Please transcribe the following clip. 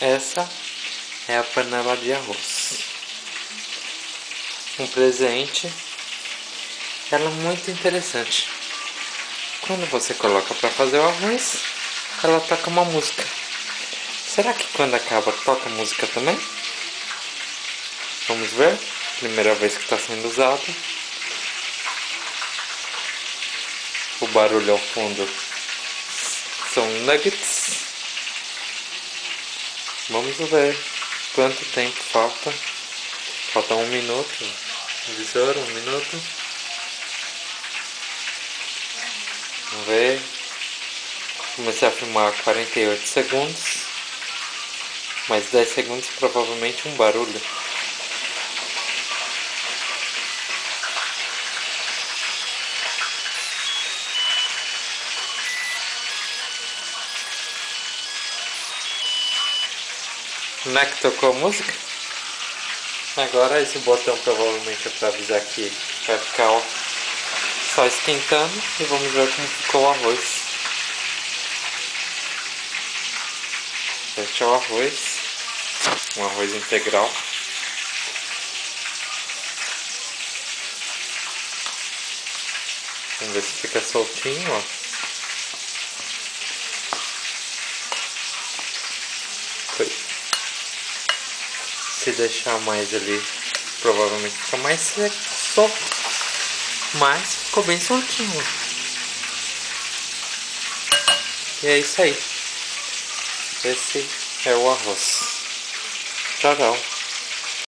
Essa é a panela de arroz. Um presente. Ela é muito interessante. Quando você coloca para fazer o arroz, ela toca uma música. Será que quando acaba toca música também? Vamos ver. Primeira vez que está sendo usado. O barulho ao fundo são nuggets. Vamos ver quanto tempo falta. Falta um minuto. Visor, um minuto. Vamos ver. Comecei a filmar 48 segundos. Mais 10 segundos, provavelmente um barulho. Não é que tocou a música? Agora esse botão provavelmente é para avisar que vai ficar ó, só esquentando e vamos ver como ficou o arroz. Este é o arroz, um arroz integral. Vamos ver se fica soltinho, ó. Se deixar mais ali, provavelmente fica mais seco. Mas ficou bem soltinho. E é isso aí. Esse é o arroz. Tchau, tchau.